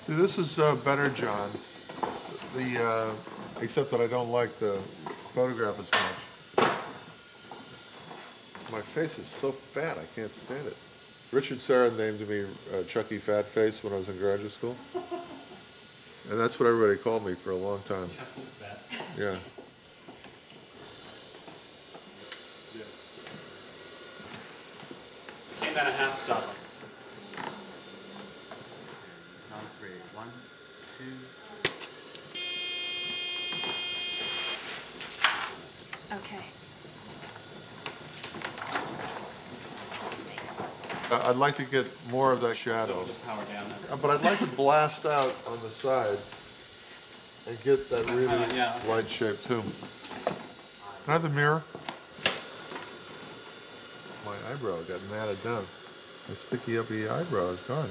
See, this is uh, better, John. The, uh, except that I don't like the photograph as much. My face is so fat, I can't stand it. Richard Serra named me uh, Chucky Fat Face when I was in graduate school. And that's what everybody called me for a long time. Chucky Fat. Yeah. Yes. Came at a half stop. On three. One, two. Okay. I- I'd like to get more of that shadow. So just power down Uh. But I'd like to blast out on the side and get that really Yeah, okay. light shape too. Can I have the mirror? My eyebrow got matted down. My sticky uppy eyebrow is gone.